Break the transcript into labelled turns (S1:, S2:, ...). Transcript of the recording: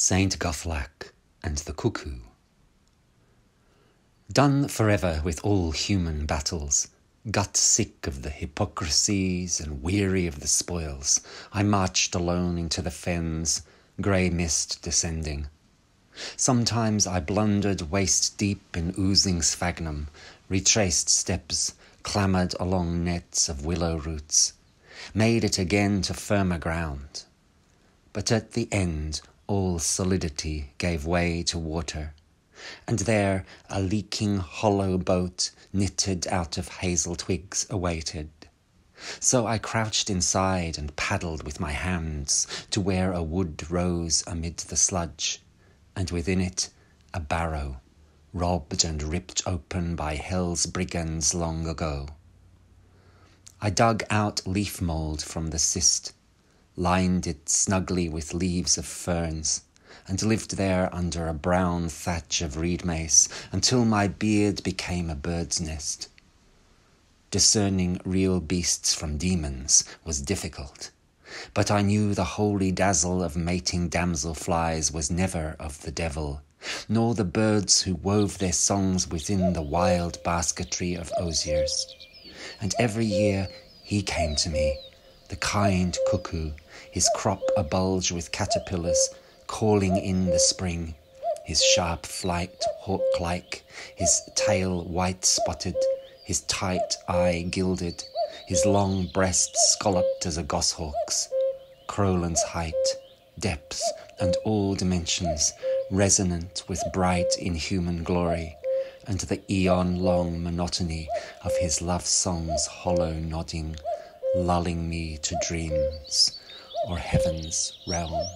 S1: Saint Guthlac and the Cuckoo. Done forever with all human battles, gut sick of the hypocrisies and weary of the spoils, I marched alone into the fens, grey mist descending. Sometimes I blundered waist deep in oozing sphagnum, retraced steps, clambered along nets of willow roots, made it again to firmer ground. But at the end, all solidity gave way to water, and there a leaking hollow boat knitted out of hazel twigs awaited. So I crouched inside and paddled with my hands to where a wood rose amid the sludge, and within it a barrow, robbed and ripped open by hell's brigands long ago. I dug out leaf mould from the cist lined it snugly with leaves of ferns, and lived there under a brown thatch of reed mace until my beard became a bird's nest. Discerning real beasts from demons was difficult, but I knew the holy dazzle of mating damsel flies was never of the devil, nor the birds who wove their songs within the wild basketry of osiers. And every year he came to me the kind cuckoo, his crop abulge with caterpillars, calling in the spring, his sharp flight hawk like, his tail white spotted, his tight eye gilded, his long breast scalloped as a goshawk's, Crowland's height, depth, and all dimensions, resonant with bright inhuman glory, and the eon long monotony of his love song's hollow nodding lulling me to dreams or heaven's realm.